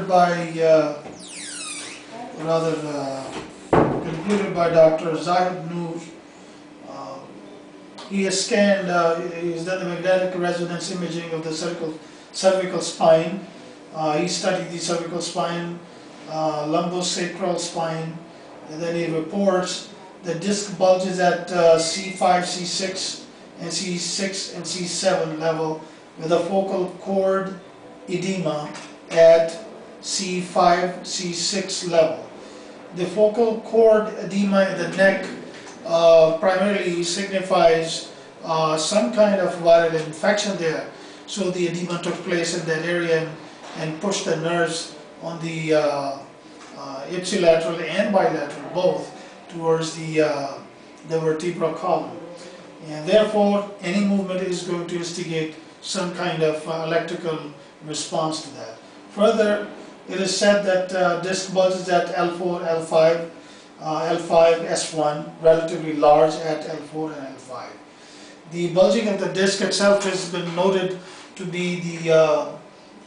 by, uh, rather, uh, concluded by Dr. Zahid Noor. Uh, He has scanned, uh, he's done the magnetic resonance imaging of the cervical, cervical spine. Uh, He studied the cervical spine, uh, lumbosacral spine, and then he reports the disc bulges at uh, C5, C6, and C6 and C7 level with a focal cord edema at C5, C6 level. The focal cord edema in the neck uh, primarily signifies uh, some kind of viral infection there. So the edema took place in that area and, and pushed the nerves on the uh, uh, ipsilateral and bilateral both towards the, uh, the vertebral column. And therefore, any movement is going to instigate some kind of uh, electrical response to that. Further, it is said that uh, disc bulges at L4, L5, uh, L5, S1, relatively large at L4 and L5. The bulging of the disc itself has been noted to be the uh,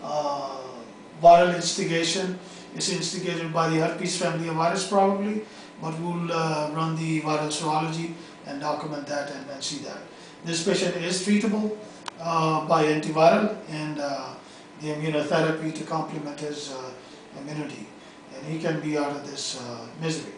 uh, viral instigation. It's instigated by the herpes family of virus probably, but we'll uh, run the viral serology and document that and, and see that. This patient is treatable uh, by antiviral and the immunotherapy to complement his uh, immunity, and he can be out of this uh, misery.